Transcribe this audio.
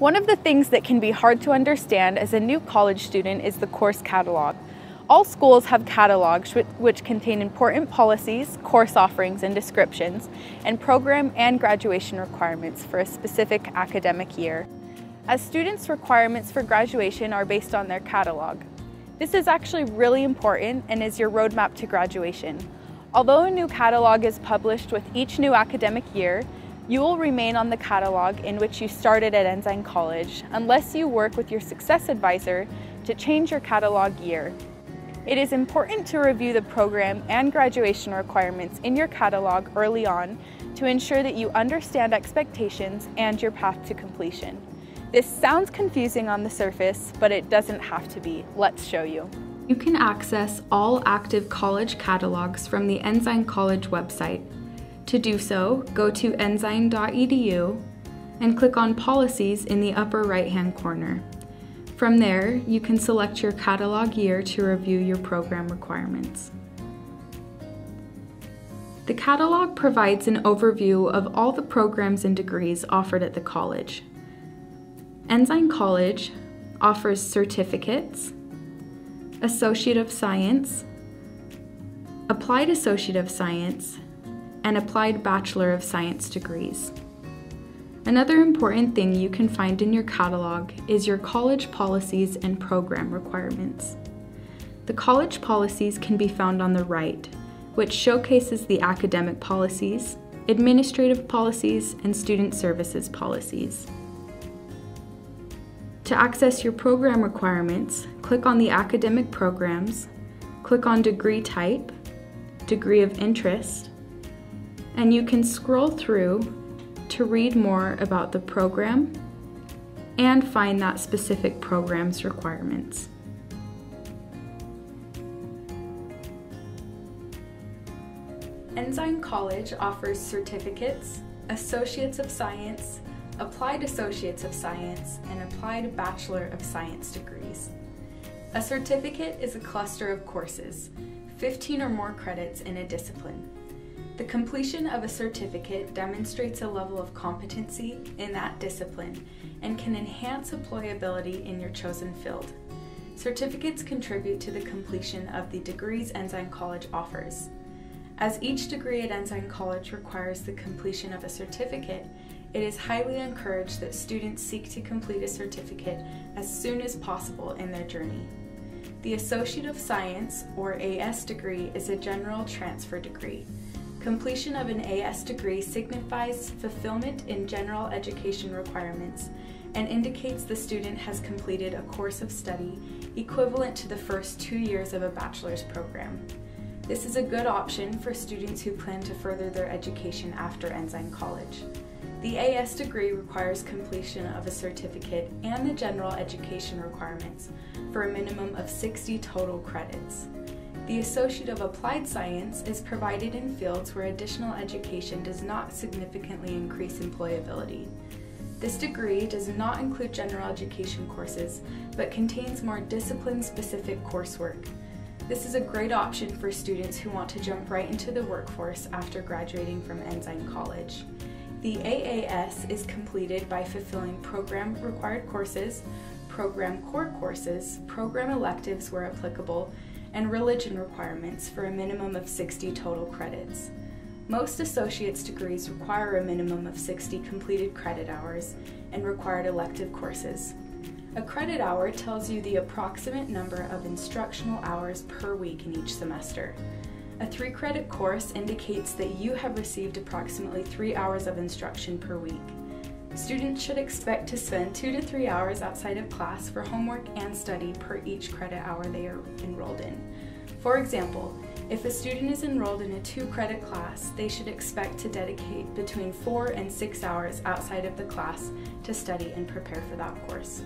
One of the things that can be hard to understand as a new college student is the course catalog. All schools have catalogs which contain important policies, course offerings and descriptions, and program and graduation requirements for a specific academic year. As students' requirements for graduation are based on their catalog. This is actually really important and is your roadmap to graduation. Although a new catalog is published with each new academic year, you will remain on the catalog in which you started at Ensign College unless you work with your success advisor to change your catalog year. It is important to review the program and graduation requirements in your catalog early on to ensure that you understand expectations and your path to completion. This sounds confusing on the surface, but it doesn't have to be. Let's show you. You can access all active college catalogs from the Ensign College website to do so, go to ensign.edu and click on Policies in the upper right-hand corner. From there, you can select your catalog year to review your program requirements. The catalog provides an overview of all the programs and degrees offered at the college. Ensign College offers certificates, Associate of Science, Applied Associate of Science, and applied Bachelor of Science degrees. Another important thing you can find in your catalog is your college policies and program requirements. The college policies can be found on the right, which showcases the academic policies, administrative policies, and student services policies. To access your program requirements, click on the academic programs, click on degree type, degree of interest, and you can scroll through to read more about the program and find that specific program's requirements. Ensign College offers certificates, Associates of Science, Applied Associates of Science, and Applied Bachelor of Science degrees. A certificate is a cluster of courses, 15 or more credits in a discipline. The completion of a certificate demonstrates a level of competency in that discipline and can enhance employability in your chosen field. Certificates contribute to the completion of the degrees Ensign College offers. As each degree at Ensign College requires the completion of a certificate, it is highly encouraged that students seek to complete a certificate as soon as possible in their journey. The Associate of Science, or AS degree, is a general transfer degree. Completion of an AS degree signifies fulfillment in general education requirements and indicates the student has completed a course of study equivalent to the first two years of a bachelor's program. This is a good option for students who plan to further their education after Ensign College. The AS degree requires completion of a certificate and the general education requirements for a minimum of 60 total credits. The Associate of Applied Science is provided in fields where additional education does not significantly increase employability. This degree does not include general education courses, but contains more discipline-specific coursework. This is a great option for students who want to jump right into the workforce after graduating from Ensign College. The AAS is completed by fulfilling program required courses, program core courses, program electives where applicable, and religion requirements for a minimum of 60 total credits. Most associate's degrees require a minimum of 60 completed credit hours and required elective courses. A credit hour tells you the approximate number of instructional hours per week in each semester. A three credit course indicates that you have received approximately three hours of instruction per week. Students should expect to spend two to three hours outside of class for homework and study per each credit hour they are enrolled in. For example, if a student is enrolled in a two credit class, they should expect to dedicate between four and six hours outside of the class to study and prepare for that course.